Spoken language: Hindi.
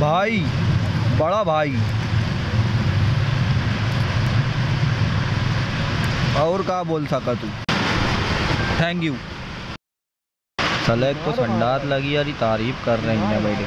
भाई, बड़ा भाई। और का बोल सका तू? थैंक यू सलेक तो संडात लगी, यार तारीफ़ कर रही है बैठ